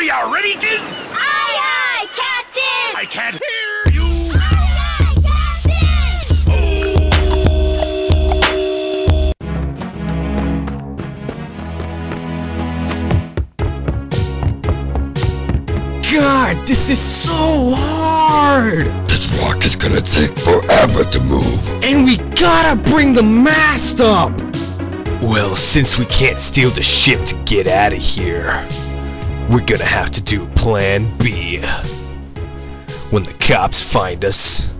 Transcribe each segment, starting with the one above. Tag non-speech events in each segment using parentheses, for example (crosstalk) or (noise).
Are you ready, kids? Aye, aye, Captain! I can't hear you. Oh. God, this is so hard! This rock is gonna take forever to move. And we gotta bring the mast up! Well, since we can't steal the ship to get out of here, we're gonna have to do plan B. When the cops find us,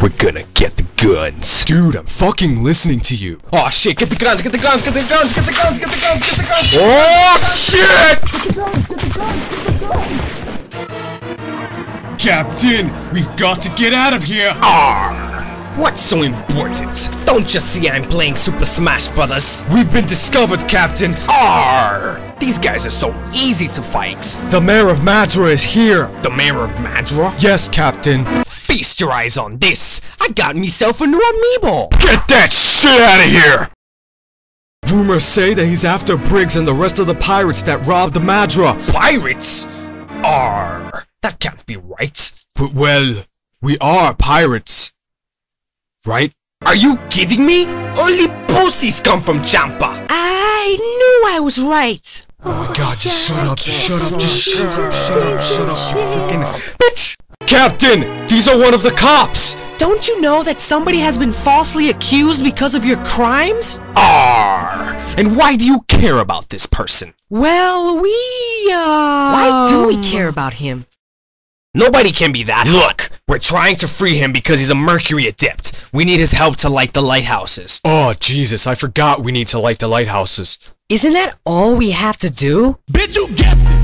we're gonna get the guns. Dude, I'm fucking listening to you. Oh shit, get the guns, get the guns, get the guns, get the guns, get the guns, get the guns! Oh shit! Captain, we've got to get out of here! Arr! What's so important? Don't you see I'm playing Super Smash Brothers? We've been discovered, Captain! Arr! These guys are so easy to fight. The Mayor of Madra is here! The Mayor of Madra? Yes, Captain. Feast your eyes on this! I got myself a new amiibo! Get that shit out of here! Rumors say that he's after Briggs and the rest of the pirates that robbed the Madra. Pirates? Arr! That can't be right. W- well, we are pirates. Right? Are you kidding me? Only pussies come from Champa! I knew I was right. Oh my god, just shut up, just shut up, just shut up, shut up, shut up, fucking Bitch! Captain, these are one of the cops! Don't you know that somebody has been falsely accused because of your crimes? Arr! And why do you care about this person? Well, we, uh... Why do we care about him? Nobody can be that. Look, we're trying to free him because he's a Mercury adept. We need his help to light the lighthouses. Oh, Jesus, I forgot we need to light the lighthouses. Isn't that all we have to do? Bitch, you guessed it!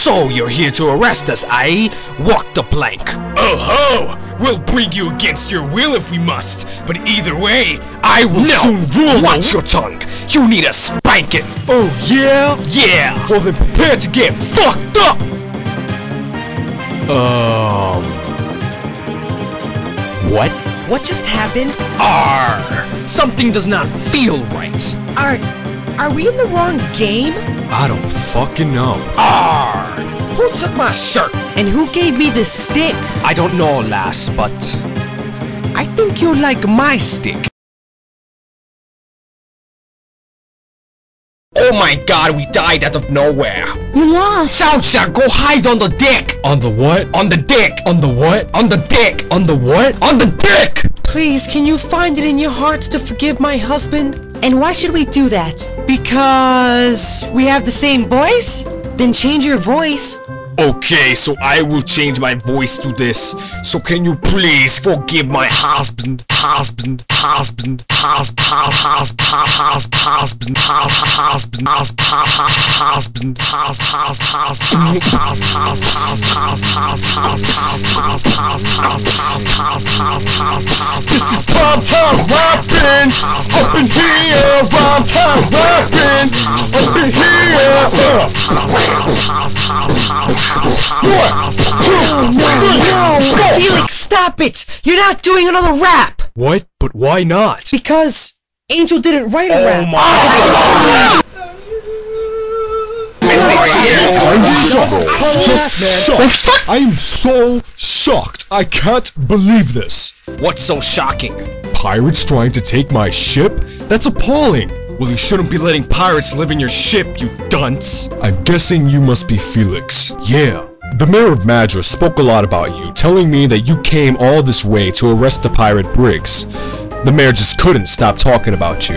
So you're here to arrest us, eh? Walk the plank. Oh ho! We'll bring you against your will if we must, but either way, I will No! soon rule. Watch your tongue. You need a spanking. Oh, yeah? Yeah. Well, then prepare to get Fucked up. Um. What? What just happened? Arr! Something does not feel right. Are... are we in the wrong game? I don't fucking know. Arr! Who took my shirt? And who gave me this stick? I don't know, lass, but I think you like my stick. Oh my god, we died out of nowhere. You lost! Soucha, go hide on the dick! On the what? On the dick! On the what? On the dick! On the what? On the dick! Please, can you find it in your hearts to forgive my husband? And why should we do that? Because we have the same voice? Then change your voice. Okay, so I will change my voice to this. So can you please forgive my husband, husband, husband, husband, husband, husband, husband, husband, husband, husband, husband, husband, husband, This is prime time rapping! Up in here! Prime time rapping! Up in here! Felix, stop it! You're not doing another rap! What? But why not? Because Angel didn't write a oh rap. My I'm shocked. Just shocked. I'm so shocked. I can't believe this. What's so shocking? Pirates trying to take my ship? That's appalling. Well, you shouldn't be letting pirates live in your ship, you dunce. I'm guessing you must be Felix. Yeah. The mayor of Madras spoke a lot about you, telling me that you came all this way to arrest the pirate Briggs. The mayor just couldn't stop talking about you.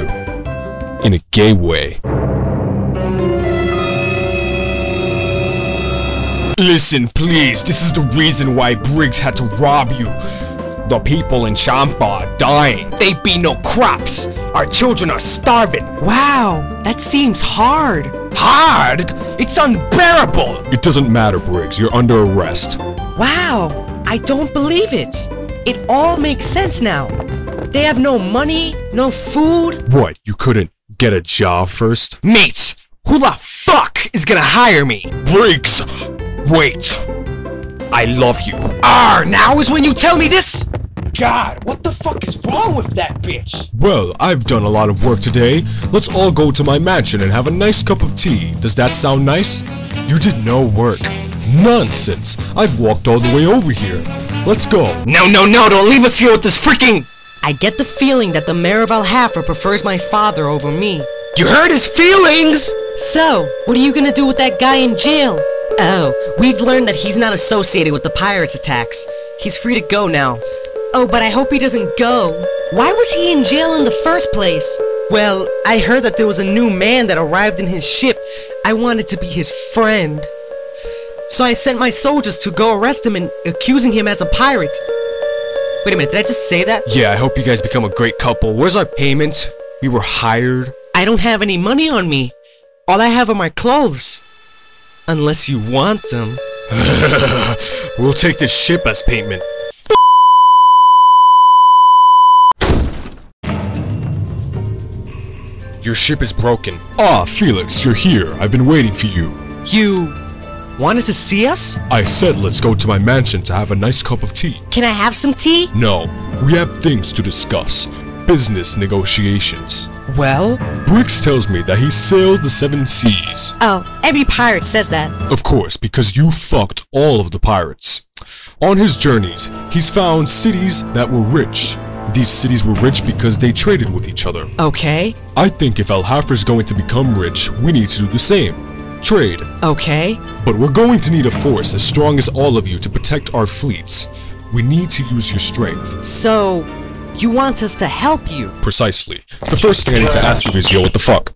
In a gay way. Listen, please, this is the reason why Briggs had to rob you. The people in Champa are dying. They be no crops. Our children are starving. Wow, that seems hard. Hard? It's unbearable. It doesn't matter, Briggs, you're under arrest. Wow, I don't believe it. It all makes sense now. They have no money, no food. What, you couldn't get a job first? Mate, who the fuck is gonna hire me? Briggs! Wait. I love you. Ah, now is when you tell me this? God, what the fuck is wrong with that bitch? Well, I've done a lot of work today. Let's all go to my mansion and have a nice cup of tea. Does that sound nice? You did no work. Nonsense. I've walked all the way over here. Let's go. No, no, no, don't leave us here with this freaking... I get the feeling that the mayor of Alhafra prefers my father over me. You hurt his feelings! So, what are you gonna do with that guy in jail? Oh, we've learned that he's not associated with the pirates' attacks. He's free to go now. Oh, but I hope he doesn't go. Why was he in jail in the first place? Well, I heard that there was a new man that arrived in his ship. I wanted to be his friend. So I sent my soldiers to go arrest him and accusing him as a pirate. Wait a minute, did I just say that? Yeah, I hope you guys become a great couple. Where's our payment? We were hired. I don't have any money on me. All I have are my clothes. Unless you want them. (laughs) We'll take the ship as payment. Your ship is broken. Ah, Felix, you're here. I've been waiting for you. You wanted to see us? I said let's go to my mansion to have a nice cup of tea. Can I have some tea? No, we have things to discuss. Business negotiations. Well, Briggs tells me that he sailed the seven seas. oh, every pirate says that. Of course, because you fucked all of the pirates. On his journeys, he's found cities that were rich. These cities were rich because they traded with each other. Okay, I think if Al is going to become rich, we need to do the same. Trade. okay. But we're going to need a force as strong as all of you to protect our fleets. We need to use your strength. So, you want us to help you? Precisely. The first thing I need to ask you is, yo, what the fuck?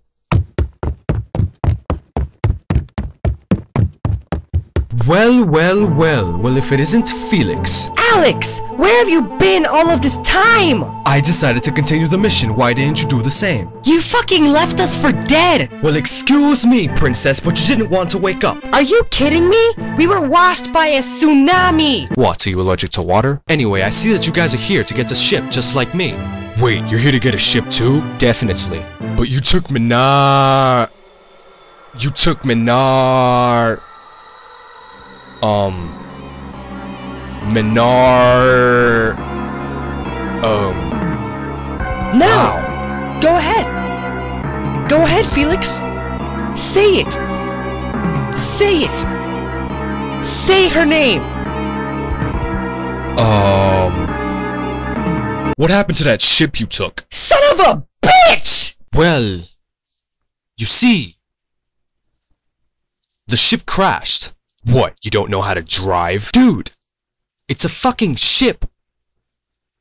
Well, well, well. Well, if it isn't Felix, Alex, where have you been all of this time? I decided to continue the mission. Why didn't you do the same? You fucking left us for dead. Well, excuse me, princess, but you didn't want to wake up. Are you kidding me? We were washed by a tsunami. What, are you allergic to water? Anyway, I see that you guys are here to get the ship, just like me. Wait, you're here to get a ship too? Definitely. But you took Minar. You took Minar. Um. Minar. Um. Now, go ahead. Go ahead, Felix. Say it. Say it. Say her name. Um. What happened to that ship you took? Son of a bitch! Well, you see, the ship crashed. What, you don't know how to drive? Dude, it's a fucking ship.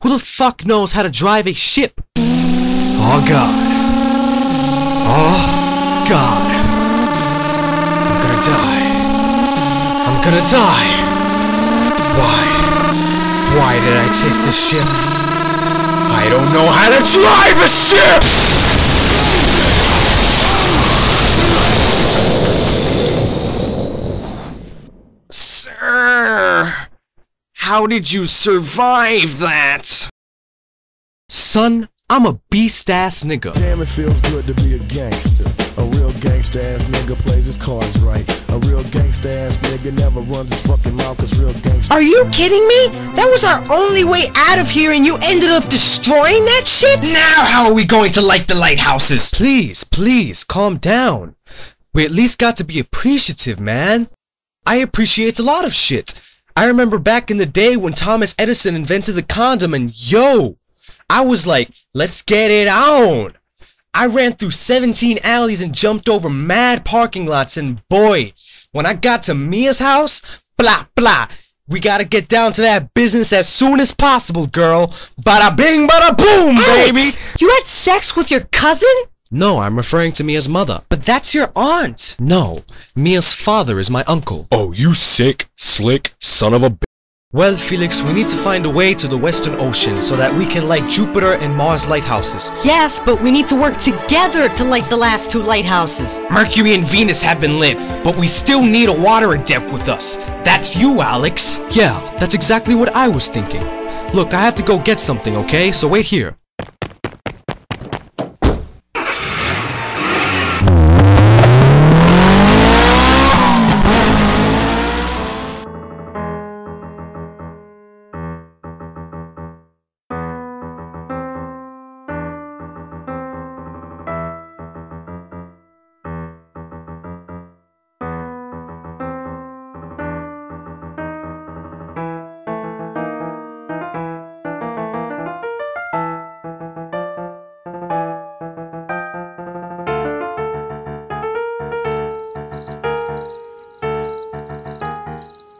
Who the fuck knows how to drive a ship? Oh god. Oh god. I'm gonna die. I'm gonna die. Why? Why did I take this ship? I don't know how to drive a ship! How did you survive that? Son, I'm a beast ass nigga. Damn, it feels good to be a gangster. A real gangster ass nigga plays his cards right. A real gangster ass nigga never runs his fucking mouth cause real gangster. Are you kidding me? That was our only way out of here and you ended up destroying that shit? Now how are we going to light the lighthouses? Please, please, calm down. We at least got to be appreciative, man. I appreciate a lot of shit. I remember back in the day when Thomas Edison invented the condom and yo, I was like, let's get it on. I ran through 17 alleys and jumped over mad parking lots and boy, when I got to Mia's house, blah blah. We gotta get down to that business as soon as possible, girl. Bada bing, bada boom, baby. Alex, you had sex with your cousin? No, I'm referring to Mia's mother. But that's your aunt. No, Mia's father is my uncle. Oh, you sick, slick son of a b- Well, Felix, we need to find a way to the Western Ocean so that we can light Jupiter and Mars lighthouses. Yes, but we need to work together to light the last two lighthouses. Mercury and Venus have been lit, but we still need a water adept with us. That's you, Alex. Yeah, that's exactly what I was thinking. Look, I have to go get something, okay? So wait here.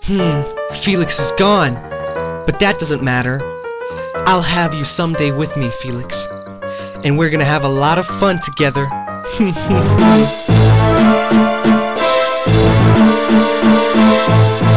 Hmm, Felix is gone. But that doesn't matter. I'll have you someday with me, Felix. And we're gonna have a lot of fun together. (laughs) (laughs)